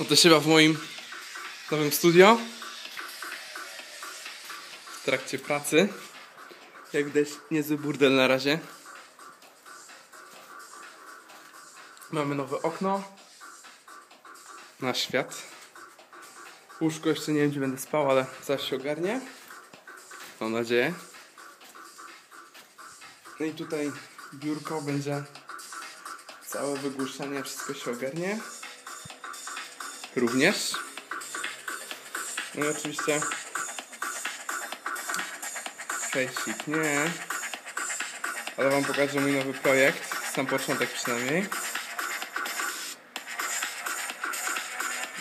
Oto siebie w moim nowym studio. W trakcie pracy. Jak widać, niezły burdel na razie. Mamy nowe okno. Na świat. Łóżko jeszcze nie wiem, gdzie będę spał, ale zaraz się ogarnie. Mam nadzieję. No i tutaj biurko będzie całe wygłuszenie, wszystko się ogarnie. Również. No i oczywiście fejsik nie. Ale wam pokażę mój nowy projekt. Sam początek przynajmniej.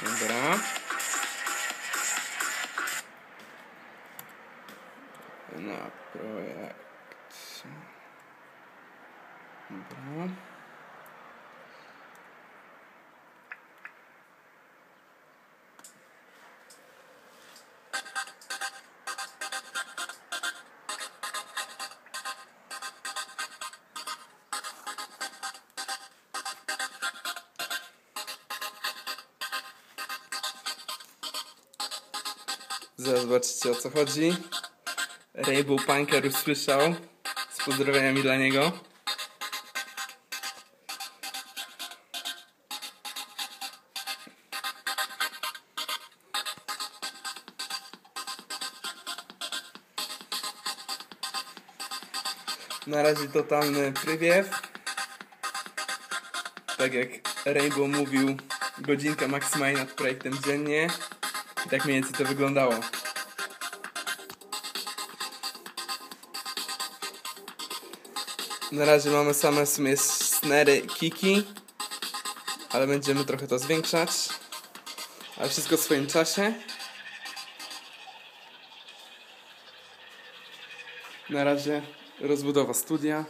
Dobra. Na projekt. Dobra. Zaraz zobaczycie o co chodzi. Rainbow Punker usłyszał. Z pozdrowieniami dla niego. Na razie totalny prywiew. Tak jak Rainbow mówił, godzinka maksymalnie nad projektem dziennie. I tak mniej więcej to wyglądało. Na razie mamy same w sumie snery kiki, ale będziemy trochę to zwiększać. Ale wszystko w swoim czasie. Na razie rozbudowa studia.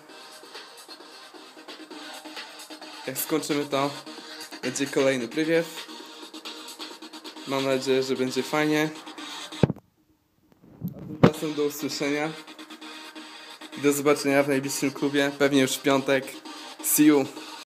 Jak skończymy to, będzie kolejny prywiew. Mam nadzieję, że będzie fajnie. A tymczasem do usłyszenia. I do zobaczenia w najbliższym klubie. Pewnie już w piątek. See you.